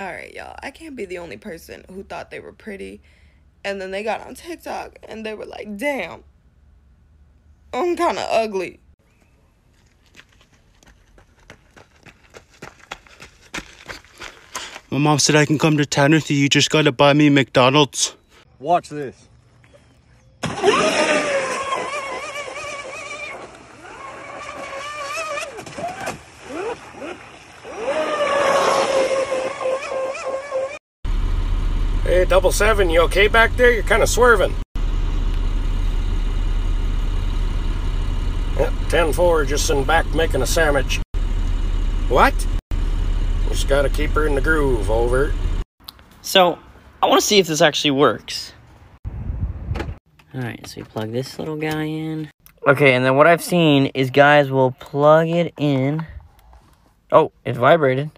Alright, y'all. I can't be the only person who thought they were pretty. And then they got on TikTok and they were like, damn, I'm kind of ugly. My mom said I can come to town with you. You just gotta buy me McDonald's. Watch this. Hey, double seven, you okay back there? You're kind of swerving. Yep, 10 4, just in back making a sandwich. What? Just gotta keep her in the groove, over. So, I want to see if this actually works. Alright, so we plug this little guy in. Okay, and then what I've seen is guys will plug it in. Oh, it vibrated.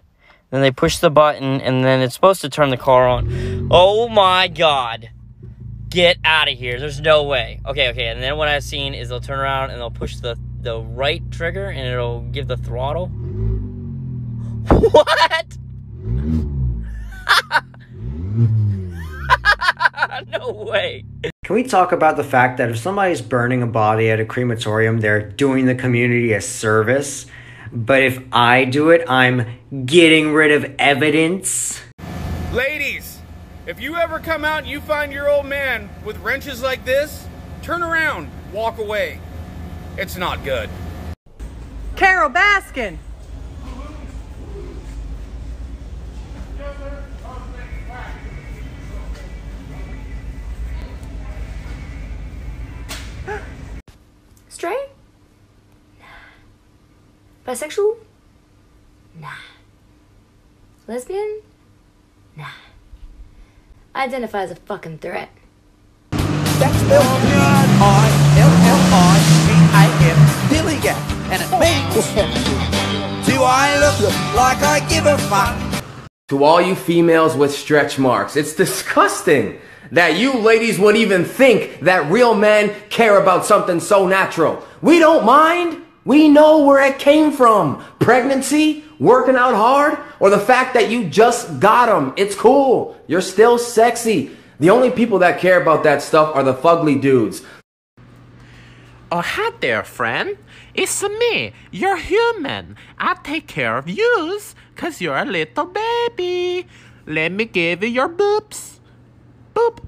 Then they push the button, and then it's supposed to turn the car on. Oh my god. Get out of here. There's no way. Okay, okay, and then what I've seen is they'll turn around and they'll push the, the right trigger, and it'll give the throttle. What? no way. Can we talk about the fact that if somebody's burning a body at a crematorium, they're doing the community a service? But if I do it, I'm getting rid of evidence? Ladies, if you ever come out and you find your old man with wrenches like this, turn around, walk away. It's not good. Carole Baskin. Straight? Nah. Bisexual? Nah. Lesbian? Nah. Identify as a fucking threat. That's spelled I-L-L-I-G-A-M, Dilligan. And it means, do I look like I give a fuck? To all you females with stretch marks, it's disgusting that you ladies would even think that real men care about something so natural. We don't mind. We know where it came from. Pregnancy, working out hard, or the fact that you just got them. It's cool. Your still sexy. The only people that care about that stuff are the fugly dudes. Oh, hi there, friend. It's me, You're human. I take care of yous, cause you're a little baby. Let me give you your boops. Boop.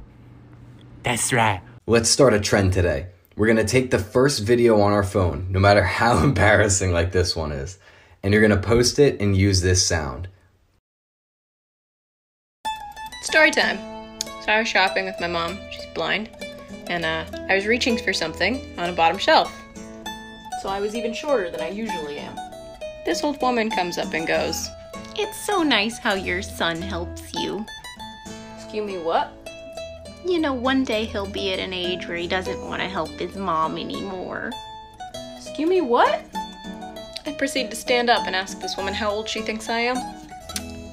That's right. Let's start a trend today. We're gonna take the first video on our phone, no matter how embarrassing like this one is, and you're gonna post it and use this sound. Story time. So I was shopping with my mom. She's blind. And uh, I was reaching for something on a bottom shelf. So I was even shorter than I usually am. This old woman comes up and goes, It's so nice how your son helps you. Excuse me, what? You know, one day he'll be at an age where he doesn't want to help his mom anymore. Excuse me, what? I proceed to stand up and ask this woman how old she thinks I am.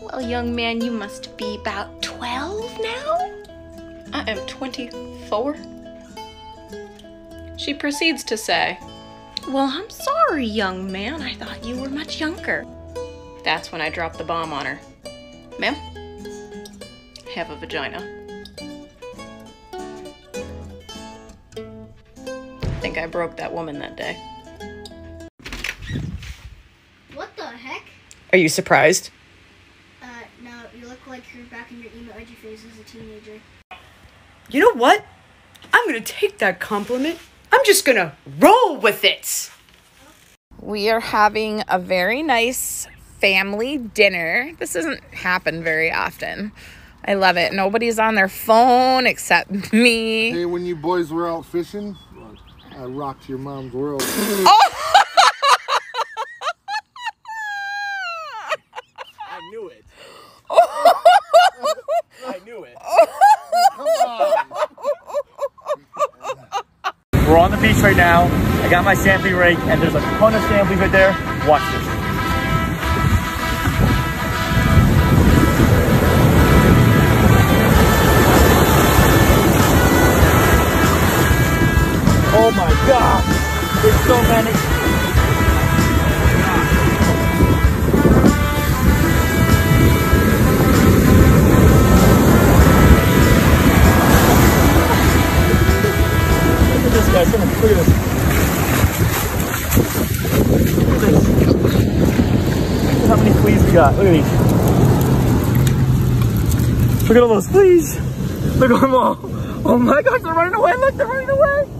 Well, young man, you must be about 12 now? I am 24. She proceeds to say, Well, I'm sorry, young man. I thought you were much younger. That's when I drop the bomb on her. Ma'am, I have a vagina. I think I broke that woman that day. What the heck? Are you surprised? Uh, no, you look like you're back in your emo edgy phase as a teenager. You know what? I'm gonna take that compliment. I'm just gonna roll with it. We are having a very nice family dinner. This doesn't happen very often. I love it. Nobody's on their phone except me. Hey, when you boys were out fishing, I rocked your mom's world. Oh! I knew it. I knew it. We're on the beach right now. I got my sampling rig, and there's a ton of samplings right there. Watch this. Oh my god! There's so many. Guys, come here. Look at this. Look at how many fleas we got. Look at these. Look at all those fleas. Look at them all. Oh my gosh, they're running away. Look, they're running away.